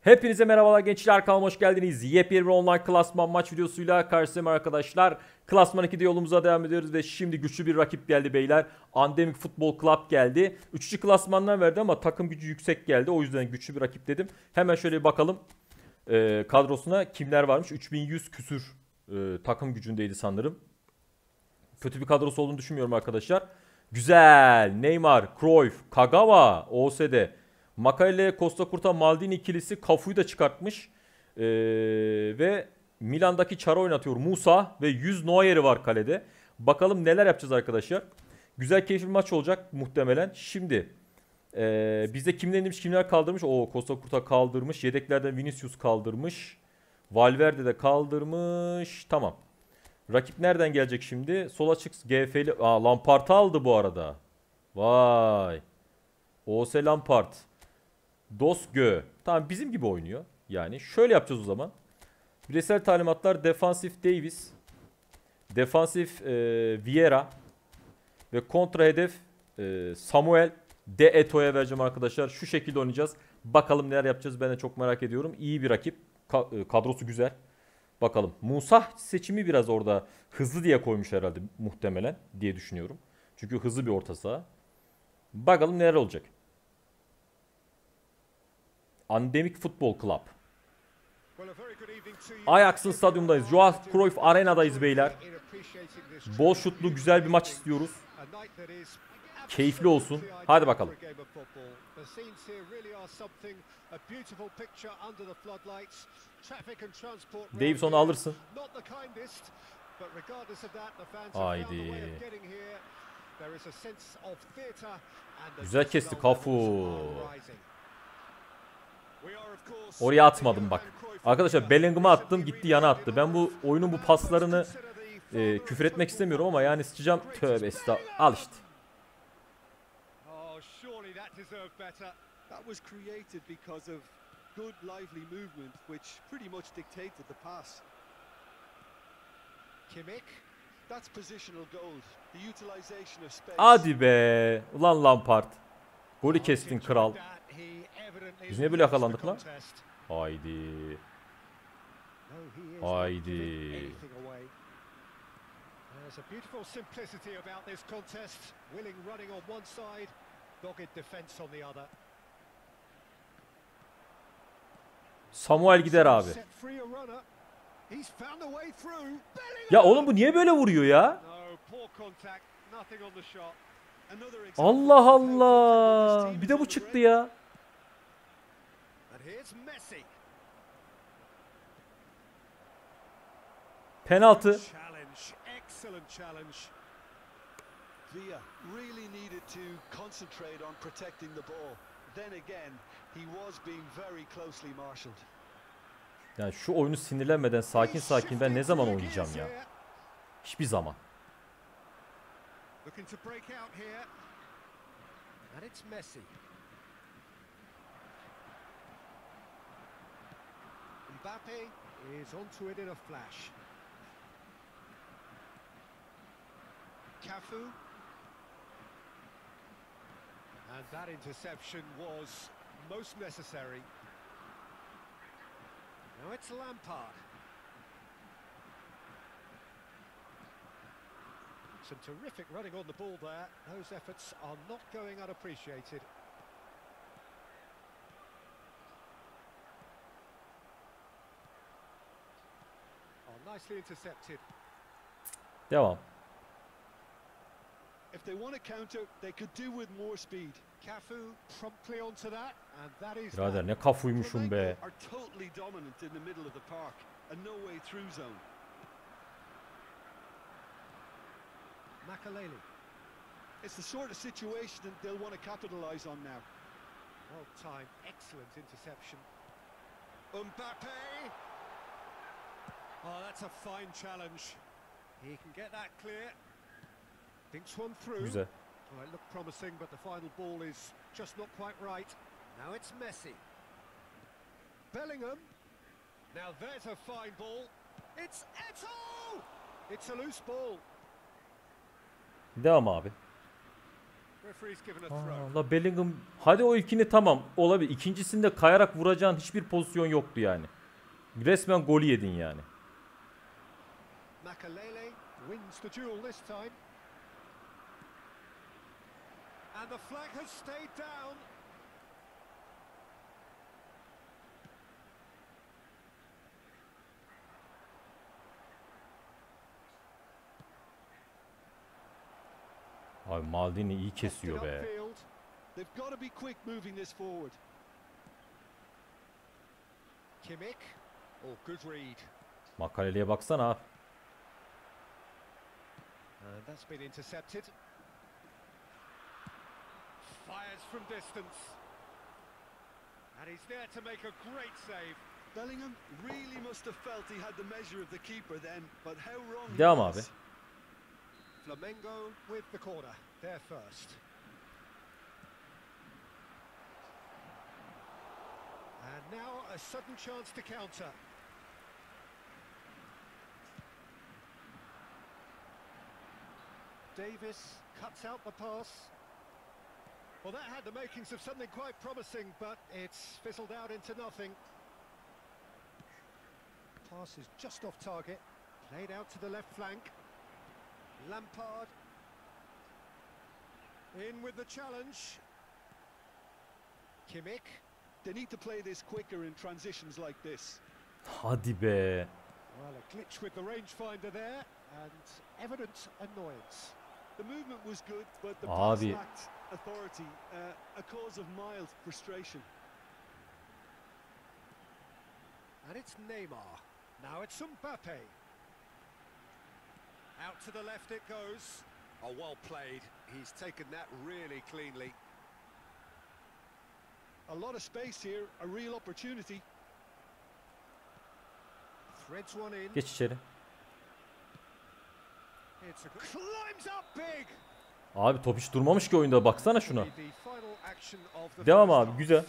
Hepinize merhabalar gençler kanalıma hoş geldiniz. Yepyeni bir online klasman maç videosuyla karşınızdayım arkadaşlar. Klasman 2'de yolumuza devam ediyoruz ve şimdi güçlü bir rakip geldi beyler. Andemic Football Club geldi. Üçüncü klasmandan verdi ama takım gücü yüksek geldi. O yüzden güçlü bir rakip dedim. Hemen şöyle bir bakalım ee, kadrosuna kimler varmış. 3100 küsür e, takım gücündeydi sanırım. Kötü bir kadrosu olduğunu düşünmüyorum arkadaşlar. Güzel. Neymar, Cruyff, Kagawa, OSD. Makale, Costa Curta, Maldini ikilisi Kafu'yu da çıkartmış. Ee, ve Milan'daki Çar'ı oynatıyor Musa ve 100 Neuer'i var kalede. Bakalım neler yapacağız arkadaşlar. Güzel keyifli maç olacak muhtemelen. Şimdi ee, bizde kimler inmiş kimler kaldırmış? O Costa Curta kaldırmış. Yedeklerden Vinicius kaldırmış. Valverde de kaldırmış. Tamam. Rakip nereden gelecek şimdi? Sol açık GF'li. Aa Lampard'ı aldı bu arada. Vay. OS Lampard. Dosgö. Tamam bizim gibi oynuyor. Yani şöyle yapacağız o zaman. Bireysel talimatlar defansif Davis. Defansif e, Vieira. Ve kontra hedef e, Samuel De Eto'ya vereceğim arkadaşlar. Şu şekilde oynayacağız. Bakalım neler yapacağız ben de çok merak ediyorum. İyi bir rakip. Ka- e, kadrosu güzel. Bakalım. Musa seçimi biraz orada hızlı diye koymuş herhalde muhtemelen diye düşünüyorum. Çünkü hızlı bir orta saha. Bakalım neler olacak. Andemic Football Club. Ajax'ın stadyumdayız. Johan Cruyff Arena'dayız beyler. Bol şutlu güzel bir maç istiyoruz. Keyifli olsun. Hadi bakalım. Davison alırsın. Haydi. Güzel kesti Kafu. Oraya atmadım bak. Arkadaşlar Bellingham'a attım gitti yana attı. Ben bu oyunun bu paslarını e, küfür etmek istemiyorum ama yani sıçacağım. Tövbe estağfurullah. Al işte. That was created because of good lively movement which pretty much dictated the pass. Kimmich, that's positional gold. The utilization of space. Hadi be. Ulan Lampard. Golü kestin kral. Biz niye böyle yakalandık lan? Haydi. Haydi. There's a beautiful simplicity about this contest. Willing running on one side, dogged defence on the other. Samuel gider abi. Ya oğlum bu niye böyle vuruyor ya? Allah Allah. Bir de bu çıktı ya. Penaltı. Villa really needed to concentrate on protecting the ball. Then again, he was being very closely marshaled. Yani şu oyunu sinirlenmeden sakin sakin ben ne zaman oynayacağım ya? Hiçbir zaman. Looking to break out here. And it's Messi. Mbappe is onto it in a flash. Cafu. And that interception was most necessary. Now it's Lampard. Some terrific running on the ball there. Those efforts are not going unappreciated. Oh, nicely intercepted. Devam. If they want to counter, they could do with more speed. Cafu promptly onto that, and that is Birader ne kafuymuşum be. Are totally dominant in the middle of the park. A no way through zone. Makaleli. It's the sort of situation that they'll want to capitalise on now. Well timed, excellent interception. Mbappe. Oh, that's a fine challenge. He can get that clear. Thinks one through. Güzel. Well, it looked promising, but the final ball is just not quite right. Now it's Messi. Bellingham. Now there's a fine ball. It's Eto'o! It's a loose ball. Devam abi. Referee's given a throw. Aa, la Bellingham hadi o ilkini tamam olabilir. İkincisinde kayarak vuracağın hiçbir pozisyon yoktu yani. Resmen golü yedin yani. Makalele wins the duel this time. And the flag has stayed down. Abi Maldini iyi kesiyor be. They've got to be quick moving this forward. Kimmich. Oh, good read. Makaleli'ye baksana. And that's been intercepted. Fires from distance. And he's there to make a great save. Bellingham really must have felt he had the measure of the keeper then, but how wrong he Devam was. abi. Flamengo with the corner. There first. And now a sudden chance to counter. Davis cuts out the pass. Well, that had the makings of something quite promising, but it's fizzled out into nothing. Pass is just off target. Played out to the left flank. Lampard. In with the challenge. Kimmich. They need to play this quicker in transitions like this. Hadi be. Well, a glitch with the rangefinder there, and evident annoyance. The movement was good, but the Abi. pass lacked authority, uh, a cause of mild frustration. And it's Neymar. Now it's Mbappe. Out to the left it goes. Oh, well played. He's taken that really cleanly. A lot of space here, a real opportunity. Threads one in. Geç içeri. Abi top hiç durmamış ki oyunda baksana şuna. Devam abi güzel.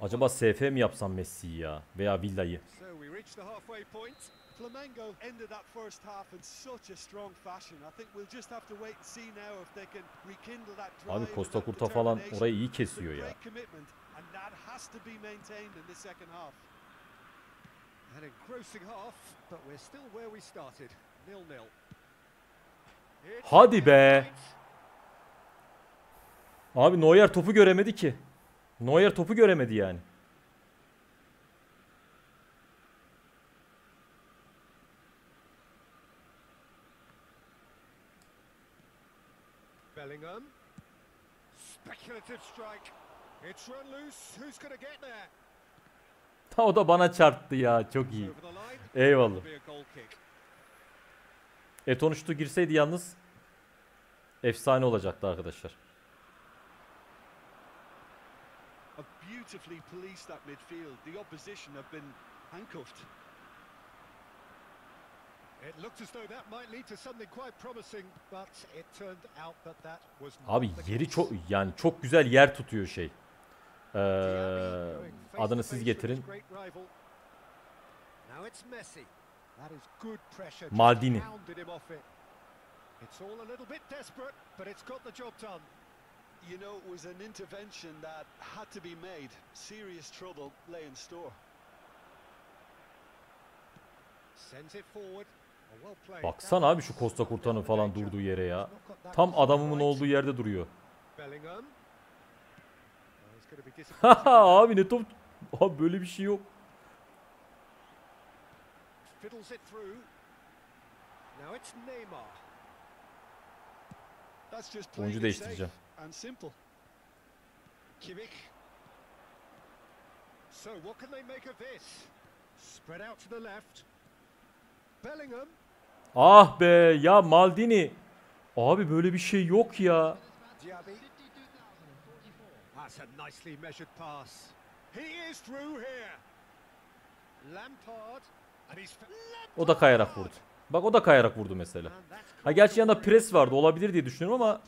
Acaba. SF mi yapsam Messi'yi ya veya Villa'yı? Flamengo ended that first half in such a strong fashion. I think we'll just have to wait and see now if they can rekindle that drive. Abi Costa Kurta falan orayı iyi kesiyor ya. And that has to be maintained in the second half. An engrossing half, but we're still where we started, nil nil. It's Hadi be. Abi Neuer topu göremedi ki. Neuer topu göremedi yani. Bellingham. Speculative strike. It's run loose. Who's going to get there? O da bana çarptı ya çok iyi. Eyvallah. Eton uçtu girseydi yalnız efsane olacaktı arkadaşlar. Have beautifully policed that midfield. The opposition have been handcuffed. It looked as though that might lead to something quite promising, but it turned out that that was not Abi yeri çok yani çok güzel yer tutuyor şey. Ee, adını siz getirin. Maldini. You know, it was an intervention that had to be made. Serious trouble lay in store. Sends it forward. Baksana abi şu Costa Kurta'nın falan durduğu yere ya. Tam adamımın olduğu yerde duruyor. Bellingham. Oh, he's gonna be disappointed. Abi ne top... Abi böyle bir şey yok. Fiddles it through. Now it's Neymar. That's just playing Oyuncu değiştireceğim. and simple. Kimmich. So what can they make of this? Spread out to the left. Bellingham. Ah be ya Maldini. Abi böyle bir şey yok ya. Diaby. That's a nicely measured pass. He is through here. Lampard. And he's O da kayarak vurdu. Bak o da kayarak vurdu mesela. Ha gerçi yanında pres vardı olabilir diye düşünüyorum ama.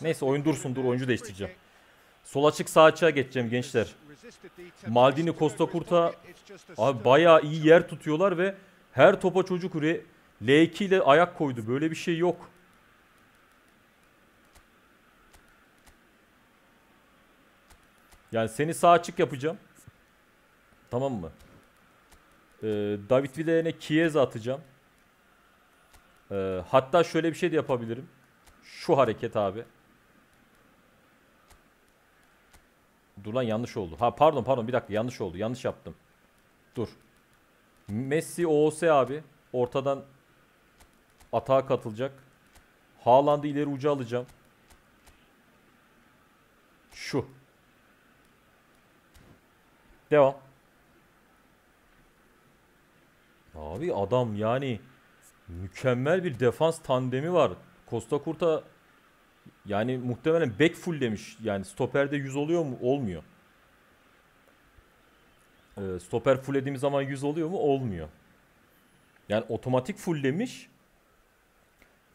Neyse oyun dursun dur oyuncu değiştireceğim. Sol açık sağ açığa geçeceğim gençler. Maldini, Costa Curta Abi bayağı iyi yer tutuyorlar ve her topa çocuk re L2 ile ayak koydu. Böyle bir şey yok. Yani seni sağ açık yapacağım. Tamam mı? Ee, David Villa'ya Chiesa atacağım. Ee, hatta şöyle bir şey de yapabilirim. Şu hareket abi. Dur lan yanlış oldu. Ha pardon pardon bir dakika yanlış oldu. Yanlış yaptım. Dur. Messi OOS abi. Ortadan atağa katılacak. Haaland'ı ileri uca alacağım. Şu. Devam. Abi adam yani mükemmel bir defans tandemi var. Costa Curta yani muhtemelen back full demiş. Yani stoperde 100 oluyor mu? Olmuyor. Ee, stoper fulllediğimiz zaman 100 oluyor mu? Olmuyor. Yani otomatik fulllemiş.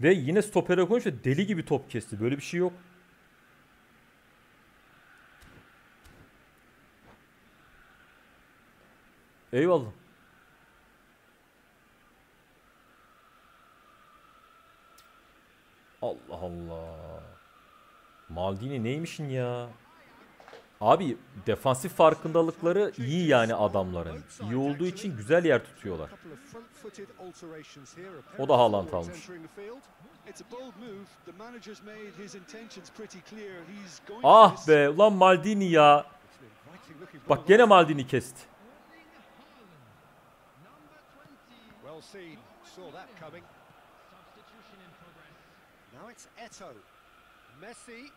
Ve yine stopere koymuş deli gibi top kesti. Böyle bir şey yok. Eyvallah. Allah Allah. Maldini neymişin ya? Abi defansif farkındalıkları iyi yani adamların. İyi olduğu için güzel yer tutuyorlar. O da Haaland almış. Ah be ulan Maldini ya. Bak gene Maldini kesti. Now it's Eto. Messi.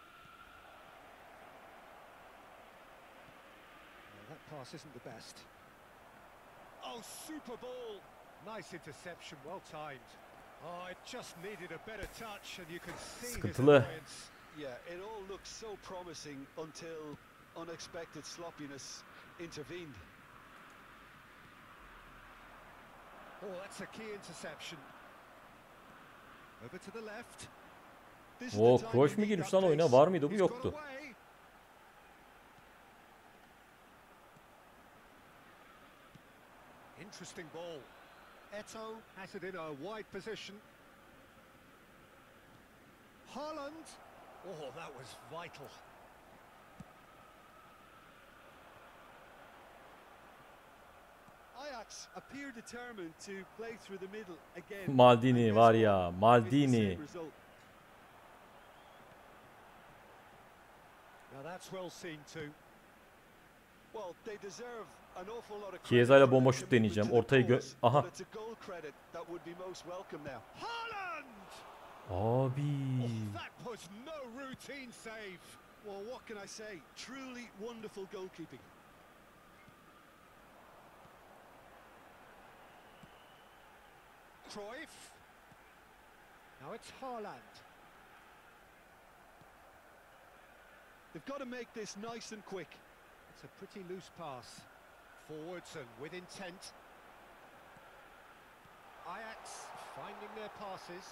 Well, that pass isn't the best. Oh, super ball. Nice interception, well timed. Oh, it just needed a better touch, and you can see his Sıkıntılı. annoyance. Yeah, it all looked so promising until unexpected sloppiness intervened. Oh, that's a key interception. Over to the left. O you mu girmiş lan oyuna? Var mıydı bu? Yoktu. Interesting ball. Eto has it in a wide position. Haaland. Oh, that was vital. Ajax appear determined to play through the middle again. Maldini var ya, Maldini. same result. Now that's well seen too. Well, they deserve an awful lot of Chiesa credit ile bomba şut deneyeceğim. Ortayı gö- Aha. but it's a goal credit They've got to make this nice and quick. It's a pretty loose pass. Forwards and with intent. Ajax finding their passes.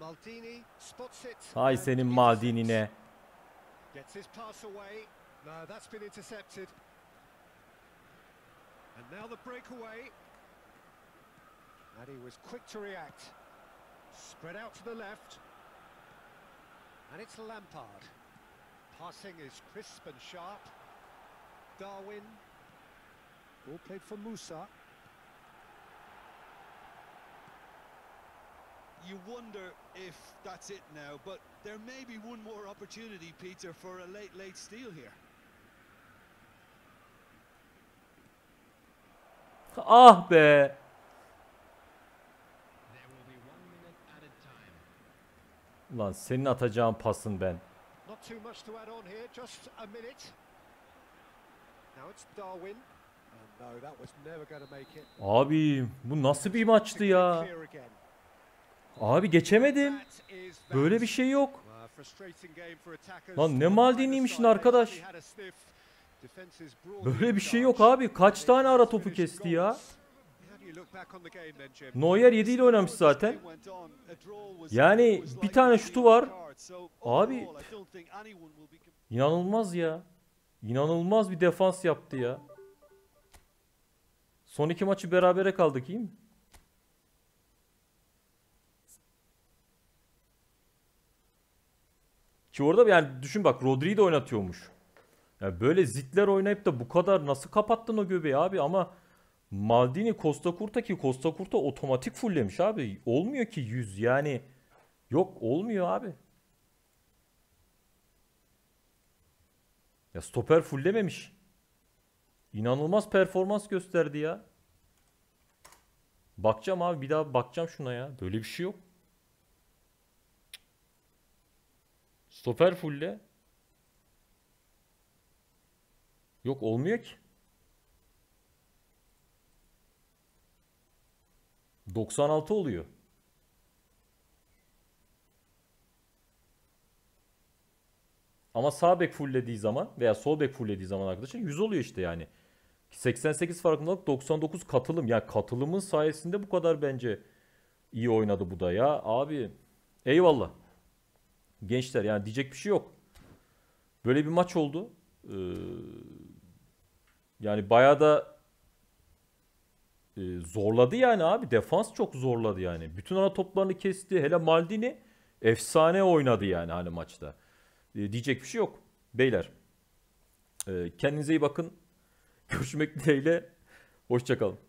Maldini spots it. Hay and senin intercepts. Maldini'ne. Gets his pass away. No, that's been intercepted. And now the breakaway. And he was quick to react. Spread out to the left. And it's Lampard. Passing is crisp and sharp. Darwin. Ball played for Musa. You wonder if that's it now, but there may be one more opportunity, Peter, for a late, late steal here. Ah be. Ulan senin atacağın pasın ben. Not too much to add on here, just a minute. Now it's Darwin. And no, that was never going to make it. Abi bu nasıl bir maçtı ya? Abi geçemedim. Böyle bir şey yok. Lan ne start, arkadaş. Böyle bir şey yok abi. Kaç tane ara topu kesti ya? Neuer 7 ile oynamış zaten. Yani bir tane şutu var. Abi inanılmaz ya. İnanılmaz bir defans yaptı ya. Son iki maçı berabere kaldık iyi mi? Ki orada yani düşün bak Rodri'yi de oynatıyormuş. Ya böyle zitler oynayıp da bu kadar nasıl kapattın o göbeği abi ama Maldini Costa Curta ki Costa Curta otomatik fulllemiş abi. Olmuyor ki 100 yani. Yok olmuyor abi. Ya stoper fulllememiş. İnanılmaz performans gösterdi ya. Bakacağım abi bir daha bakacağım şuna ya. Böyle bir şey yok. Stoper fulle. Yok olmuyor ki. 96 oluyor. Ama sağ bek fulllediği zaman veya sol bek fulllediği zaman arkadaşlar 100 oluyor işte yani. 88 farkındalık 99 katılım. Yani katılımın sayesinde bu kadar bence iyi oynadı bu da ya. Abi eyvallah. Gençler yani diyecek bir şey yok. Böyle bir maç oldu. Ee, yani bayağı da e, zorladı yani abi. Defans çok zorladı yani. Bütün ana toplarını kesti. Hele Maldini efsane oynadı yani hani maçta. E, diyecek bir şey yok. Beyler. e, kendinize iyi bakın. Görüşmek dileğiyle. Hoşçakalın.